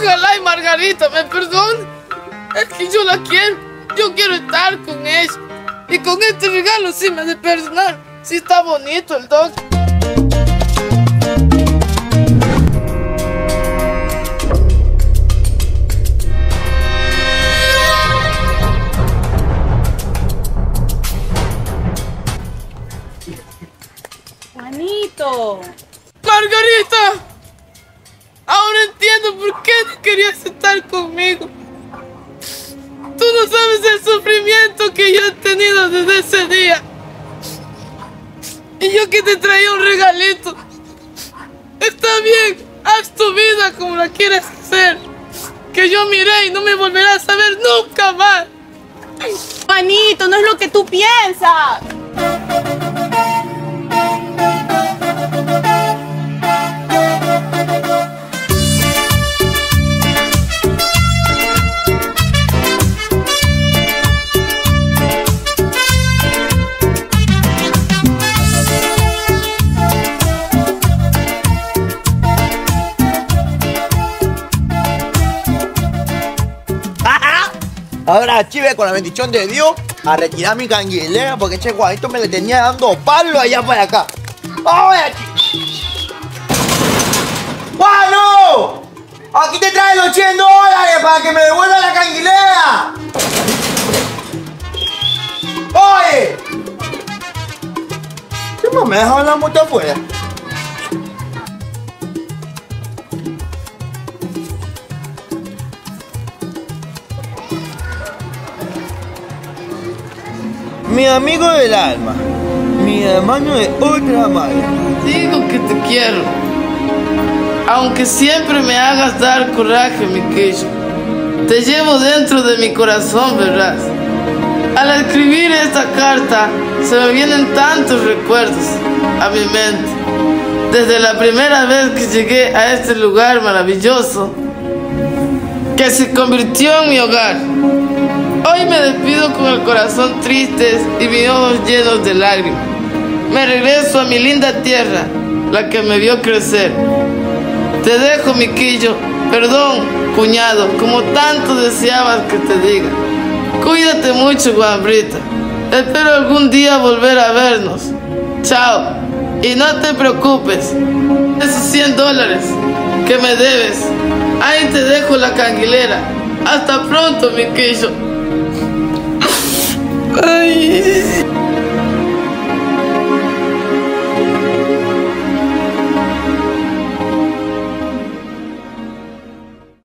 Ojalá y Margarita me perdone. Es que yo la quiero. Yo quiero estar con ella. Y con este regalo sí me de perdonar. Sí está bonito el dog. Juanito. Margarita. Sabes el sufrimiento que yo he tenido desde ese día. Y yo que te traía un regalito. Está bien, haz tu vida como la quieras hacer. Que yo miré y no me volverás a ver nunca más. Juanito, no es lo que tú piensas. Ahora, chive, con la bendición de Dios, a retirar mi canguilera porque ese Juanito me le tenía dando palo allá para acá. ¡Oye, ¡Juano! Aquí te trae los 100 dólares para que me devuelva la canguilera. ¡Oye! ¿Qué me dejaron la moto afuera? Mi amigo del alma, mi hermano de otra madre. Digo que te quiero. Aunque siempre me hagas dar coraje, mi quillo. Te llevo dentro de mi corazón, verás. Al escribir esta carta, se me vienen tantos recuerdos a mi mente. Desde la primera vez que llegué a este lugar maravilloso, que se convirtió en mi hogar. Hoy me despido con el corazón triste y mis ojos llenos de lágrimas. Me regreso a mi linda tierra, la que me vio crecer. Te dejo, mi quillo. Perdón, cuñado, como tanto deseabas que te diga. Cuídate mucho, guambrita. Espero algún día volver a vernos. Chao. Y no te preocupes. Esos 100 dólares que me debes. Ahí te dejo la canguilera. Hasta pronto, mi quillo. Thank you.